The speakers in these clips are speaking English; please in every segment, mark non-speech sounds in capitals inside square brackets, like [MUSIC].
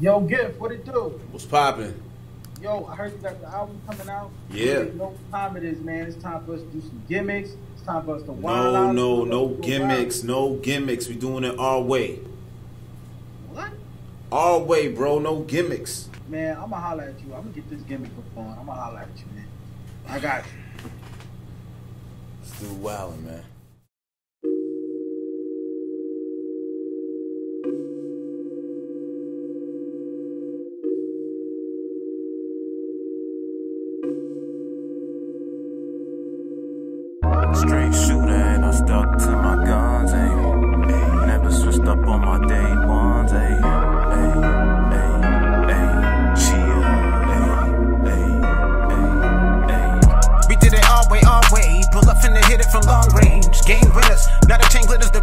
Yo, Gift, what it do? What's poppin'? Yo, I heard you got the album coming out. Yeah. You know what time it is, man. It's time for us to do some gimmicks. It's time for us to wild No, out. no, no gimmicks, no gimmicks. We doing it our way. What? Our way, bro. No gimmicks. Man, I'm gonna holler at you. I'm gonna get this gimmick for fun. I'm gonna holler at you, man. I got you. Still wildin', man. Straight shooter and I'm stuck to my guns, ayy. Never switched up on my day ones, ayy. Pull up finna hit it from long range. Game winners, not a chain glitters.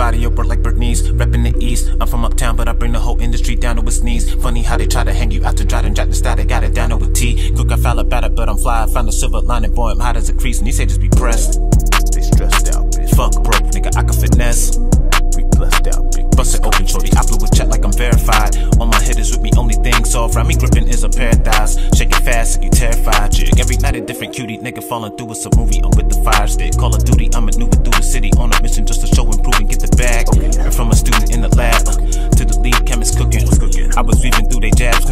Body over like Britney's, reppin' the east. I'm from uptown, but I bring the whole industry down to its knees. Funny how they try to hang you out to dry and jack the static, got it down to a T. Cook, I foul up at it, but I'm fly. I found the silver lining, boy, I'm hot as a crease. And he say just be pressed. They stressed out, bitch. Fuck broke, nigga, I can finesse. We blessed out, bitch. Bust it open, shorty. I blew a check like I'm verified. All my hitters with me, only thing soft. Around me gripping is a paradise. Shake it fast, like you terrified, chick. Every night a different cutie, nigga falling through with a movie. I'm with the fire stick. Call of Duty, I'm maneuver through the city on a mission just to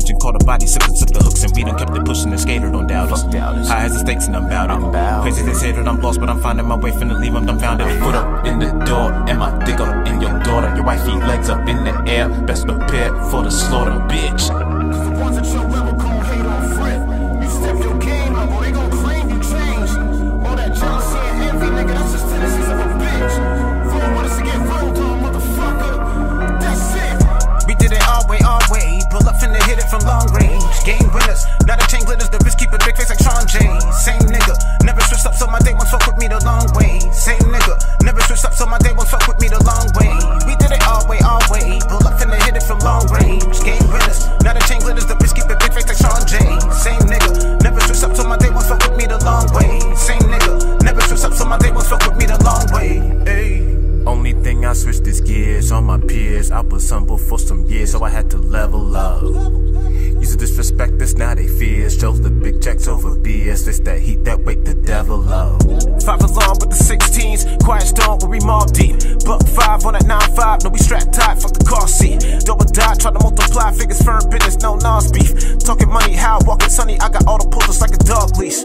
they jabs, clinching, caught a body, sipping, sip the hooks, and we done kept it pushing and skated on doubters. High as the stakes, and I'm bout it. Crazy they say that I'm lost, but I'm finding my way, finna leave, I'm dumbfounded. Foot up in the door, and my dick up in your daughter. Your wifey legs up in the air, best prepared for the slaughter, bitch. Is gears on my peers. I was humble for some years, so I had to level up. Used to disrespect us, now they fears. Chose the big checks over BS. It's that heat that wake the devil up. Five along with the 16s, quiet storm where we mob deep. Buck five on that 9-5, no we strapped tight, fuck the car seat. Double die, try to multiply, figures firm business, no nonce beef. Talking money, how walking sunny, I got all the pulls just like a dog leash.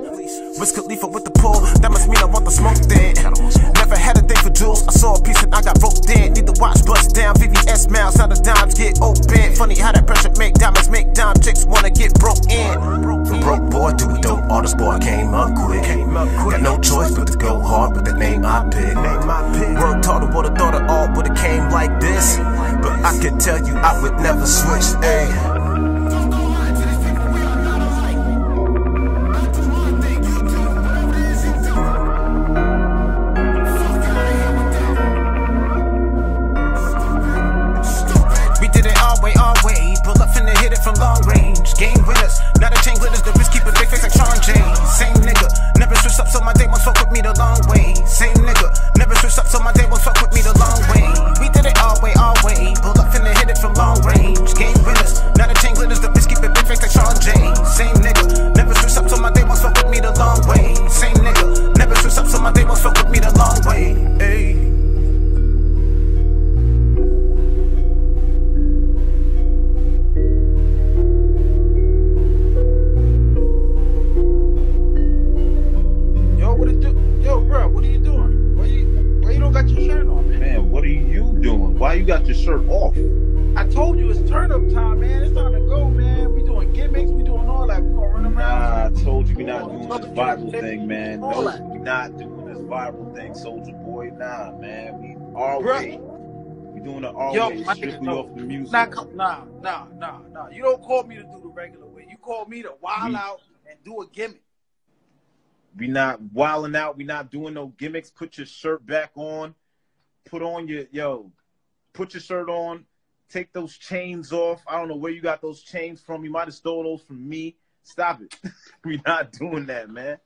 Wiz Khalifa with the pull, that must mean I want the smoke then. Open. Funny how that pressure make diamonds make dime chicks wanna get broke in. From broke boy to a dope artist boy, I came up quick. Got no choice but to go hard with the name I picked. Worked harder, would've thought it all would've came like this. But I can tell you I would never switch, ayy. Shirt off? I told you it's turn up time, man. It's time to go, man. We doing gimmicks, we doing all that. We gonna run Nah, I told you we're not doing this viral thing, man. No, we're not doing this viral thing, Soldier Boy. Nah, man. We our Bruh. way. We doing it our Yo, way, strictly no. off the music. Nah, nah, nah, nah, nah. You don't call me to do the regular way. You call me to wild Me. out and do a gimmick. We not wilding out. We not doing no gimmicks. Put your shirt back on. Put on your yo. Put your shirt on. Take those chains off. I don't know where you got those chains from. You might have stole those from me. Stop it. [LAUGHS] We're not doing that, man.